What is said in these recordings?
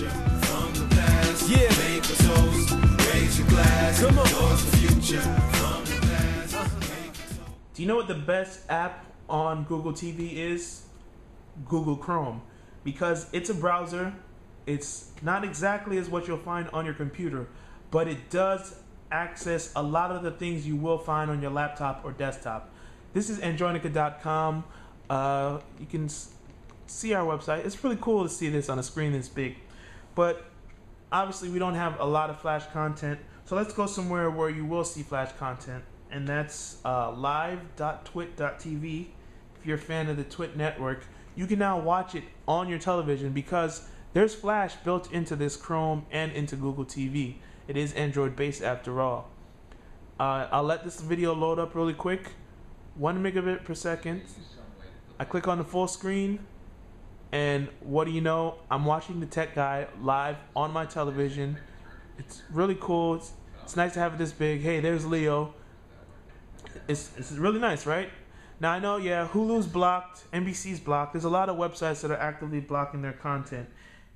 future from the past. Yeah. Make a toast, raise your glass. Come on. Towards the future from the past. Make a. Do you know what the best app on Google TV is? Google Chrome. Because it's a browser, it's not exactly as what you'll find on your computer, but it does access a lot of the things you will find on your laptop or desktop. This is Androinica.com. Uh, you can see our website. It's really cool to see this on a screen this big. But obviously, we don't have a lot of Flash content. So let's go somewhere where you will see Flash content. And that's uh, live.twit.tv. If you're a fan of the Twit network, you can now watch it on your television because there's Flash built into this Chrome and into Google TV. It is Android based after all. Uh, I'll let this video load up really quick. One megabit per second. I click on the full screen, and what do you know? I'm watching the tech guy live on my television. It's really cool. It's, it's nice to have it this big. Hey, there's Leo. It's, it's really nice, right? Now I know, yeah, Hulu's blocked, NBC's blocked. There's a lot of websites that are actively blocking their content,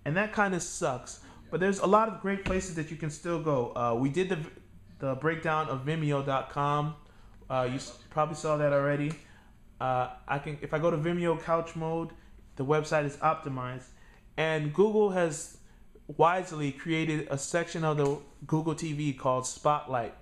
and that kind of sucks. But there's a lot of great places that you can still go. Uh, we did the the breakdown of Vimeo.com. Uh, you probably saw that already. Uh, I can if I go to Vimeo couch mode, the website is optimized, and Google has wisely created a section of the Google TV called Spotlight.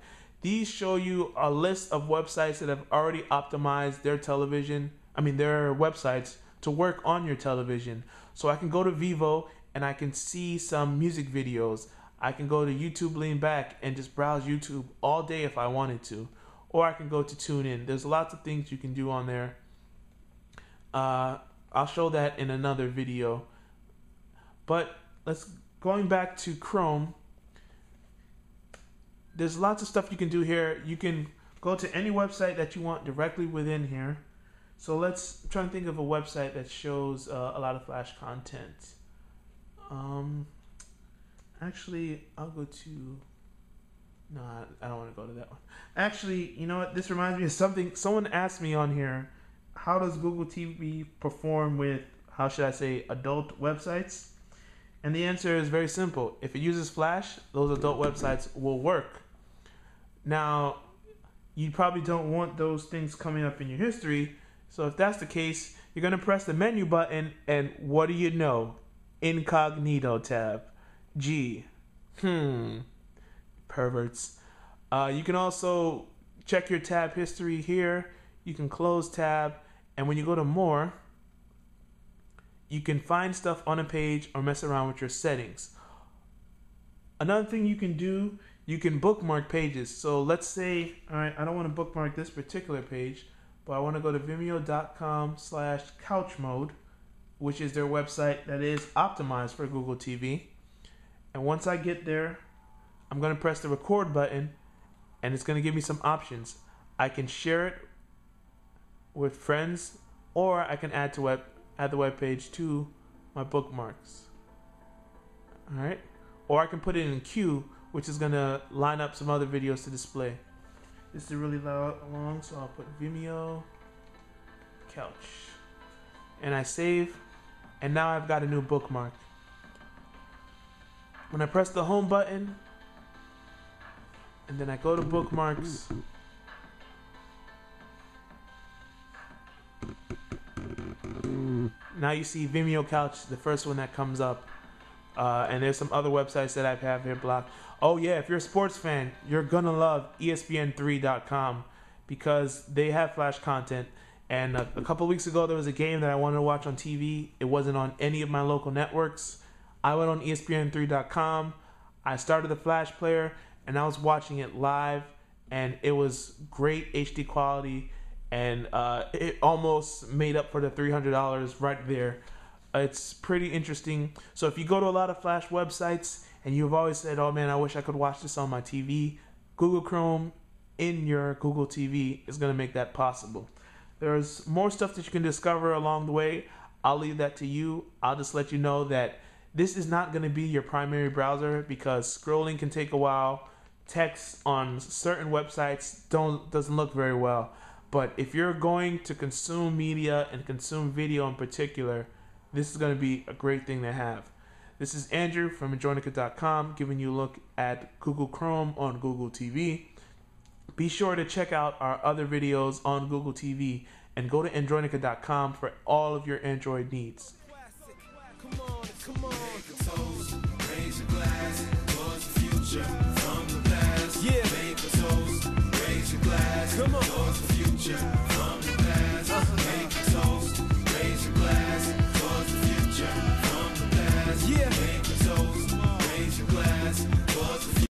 These show you a list of websites that have already optimized their television, I mean their websites to work on your television. So I can go to Vevo and I can see some music videos. I can go to YouTube Lean Back and just browse YouTube all day if I wanted to. Or I can go to TuneIn. There's lots of things you can do on there. Uh, I'll show that in another video. But let's going back to Chrome. There's lots of stuff you can do here. You can go to any website that you want directly within here. So let's try and think of a website that shows uh, a lot of Flash content. Um, actually, I'll go to. No, I- I don't want to go to that one. Actually, you know what? This reminds me of something. Someone asked me on here, how does Google TV perform with, how should I say, adult websites? And the answer is very simple. If it uses Flash, those adult websites will work. Now, you probably don't want those things coming up in your history. So if that's the case, you're going to press the menu button, and what do you know? Incognito tab. G. Hmm. Perverts. Uh, you can also check your tab history here. You can close tab, and when you go to more, you can find stuff on a page or mess around with your settings. Another thing you can do, you can bookmark pages. So let's say, all right, I don't want to bookmark this particular page, but I want to go to vimeo.com slash couch mode, which is their website that is optimized for Google TV. And once I get there, I'm going to press the record button and it's going to give me some options. I can share it with friends or I can add to web add the web page to my bookmarks. All right? Or I can put it in queue, which is to line up some other videos to display. This is really long, so I'll put Vimeo couch. And I save, and now I've got a new bookmark. When I press the home button, and then I go to bookmarks. Now you see Vimeo Couch, the first one that comes up. Uh, and there's some other websites that I have here blocked. Oh yeah, if you're a sports fan, you're gonna love E ESPN3.com because they have Flash content. And a, a couple weeks ago, there was a game that I wanted to watch on TV. It wasn't on any of my local networks. I went on E ESPN3.com. I started the Flash player, and I was watching it live, and it was great HD quality, and uh, it almost made up for the three hundred dollars right there. It's pretty interesting. So if you go to a lot of Flash websites and you've always said, "Oh man, I wish I could watch this on my TV," Google Chrome in your Google TV is going to make that possible. There's more stuff that you can discover along the way. I'll leave that to you. I'll just let you know that this is not going to be your primary browser because scrolling can take a while. Text on certain websites don't doesn't look very well. But if you're going to consume media and consume video in particular, this is going to be a great thing to have. This is Andrew from Androinica.com giving you a look at Google Chrome on Google TV. Be sure to check out our other videos on Google TV and go to Androinica.com for all of your Android needs. Come on, Yeah.